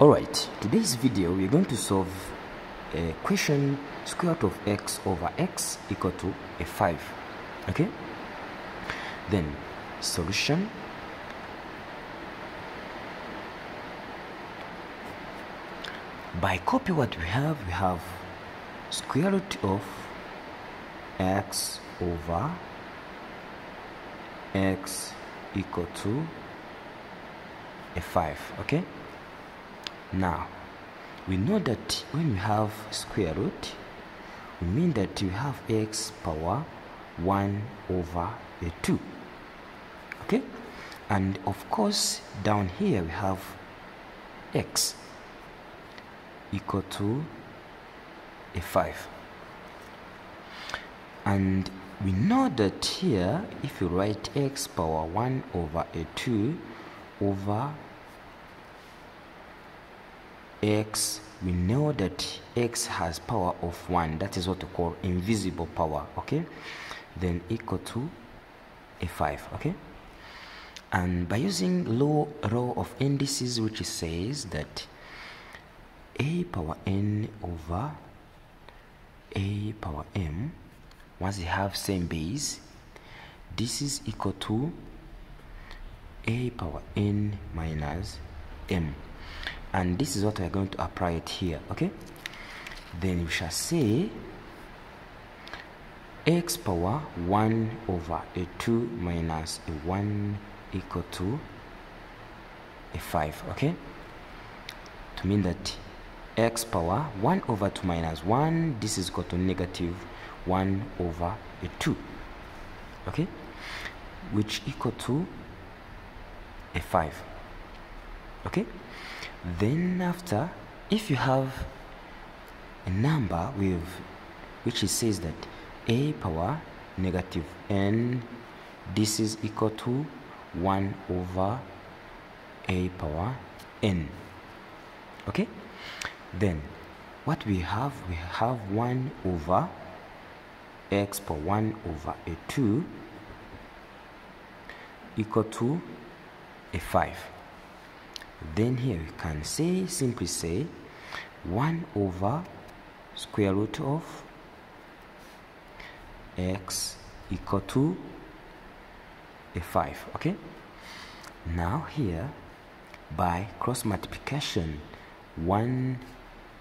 Alright, today's video we're going to solve a question square root of x over x equal to a 5. Okay? Then solution by copy what we have we have square root of x over x equal to a 5 okay now we know that when we have square root we mean that we have x power 1 over a 2 okay? And of course down here we have x equal to a 5 and we know that here if you write x power 1 over a 2 over x we know that x has power of 1 that is what we call invisible power okay? Then equal to a 5 okay? And by using law row of indices which says that a power n over a power m once they have same base this is equal to a power n minus m and this is what we're going to apply it here okay? Then we shall say x power 1 over a 2 minus a 1 equal to a 5 okay? To mean that x power 1 over 2 minus 1 this is equal to negative 1 over a 2 okay? Which equal to a 5 okay then after if you have a number with which it says that a power negative n this is equal to 1 over a power n. Okay? Then what we have we have 1 over x power 1 over a 2 equal to a 5 then here we can say simply say 1 over square root of x equal to a 5 okay? Now here by cross multiplication 1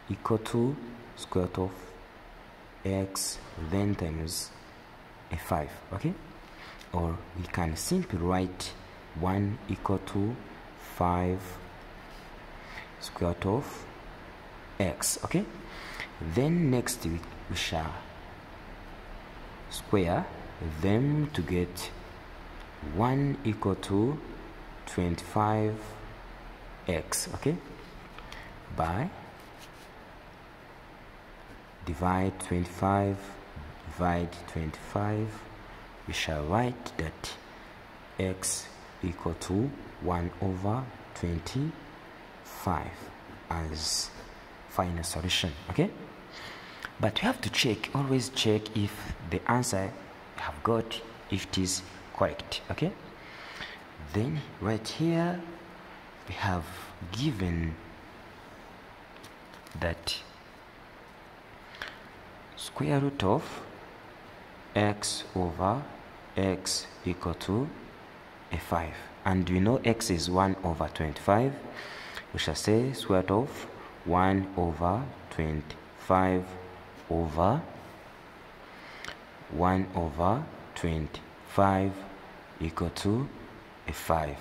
equal to square root of x then times a 5 okay? Or we can simply write 1 equal to 5 square root of x okay? Then next we, we shall square them to get 1 equal to 25x okay? By divide 25 divide 25 we shall write that x equal to 1 over 25 as final solution okay? But we have to check always check if the answer you have got if it is correct okay? Then right here we have given that square root of x over x equal to a 5 and we know x is 1 over 25 we shall say square root of 1 over 25 over 1 over 25 equal to a 5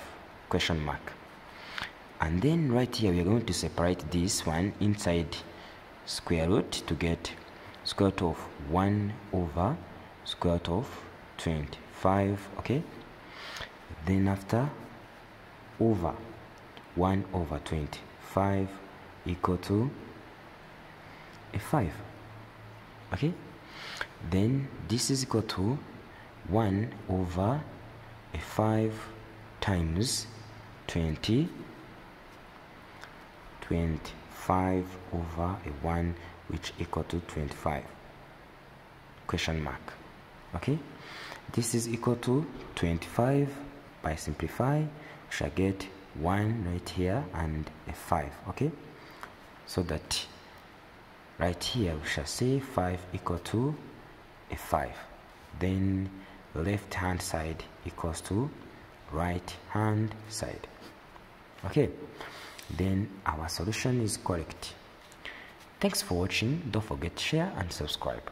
question mark. And then right here we are going to separate this one inside square root to get square root of 1 over square root of 25 okay? Then after over 1 over 25 equal to a 5 okay? Then this is equal to 1 over a 5 times 20 25 over a 1 which equal to 25 question mark. Okay? This is equal to 25 by simplify shall get 1 right here and a 5 okay? So that right here we shall say 5 equal to a 5 then left hand side equals to right hand side okay? Then our solution is correct. Thanks for watching. Don't forget to share and subscribe